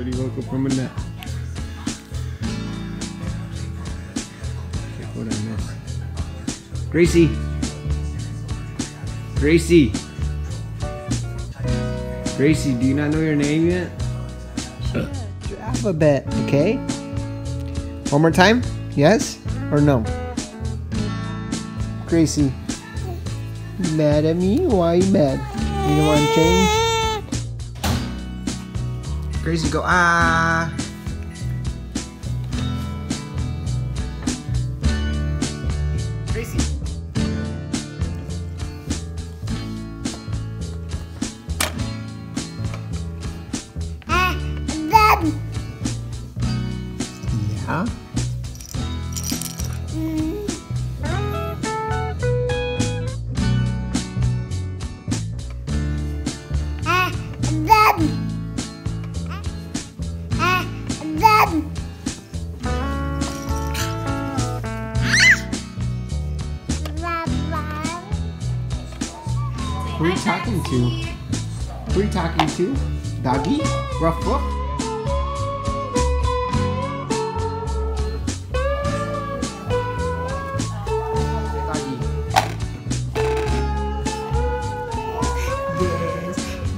already woke up from a. Check what I. Gracie! Gracie! Gracie, do you not know your name yet? Your alphabet, okay? One more time? Yes or no? Gracie. Mad at me? Why are you mad? You don't want to change? Gracie, go ah. Who are you talking to? Who are you talking to? Doggy? Ruff? Doggy.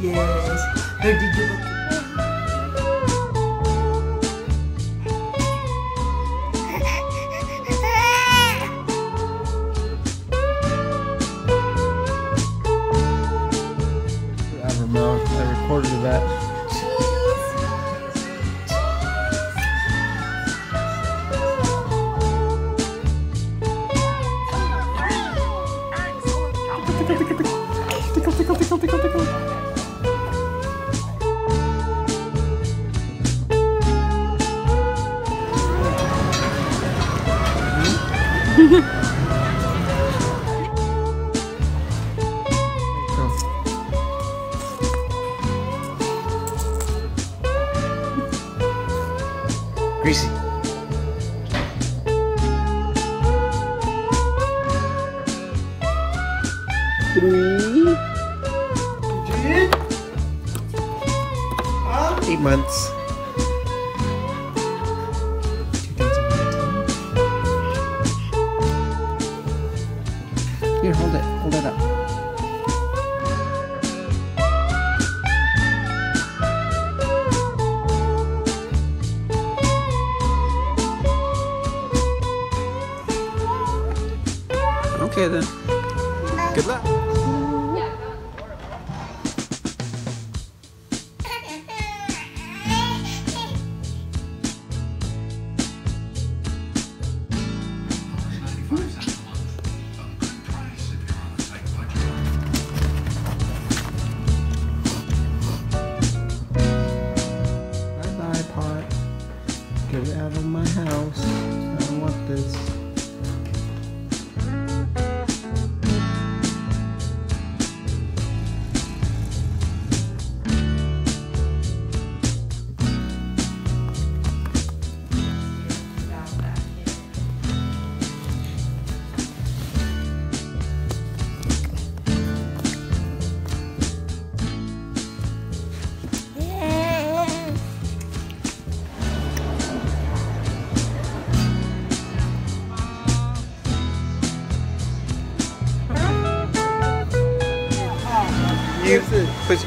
Yes, yes. How did you Recorded that. Gracie. Three. Eight months. 2019. Here, hold it. Hold it up. Okay then. Good luck. Bye bye, pot. Get it out of my house. I don't want this. You,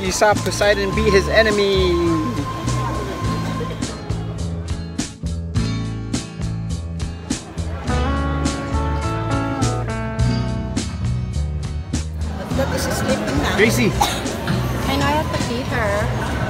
you saw Poseidon beat his enemy. Look, she's sleeping now. Gracie, I know I have to feed her.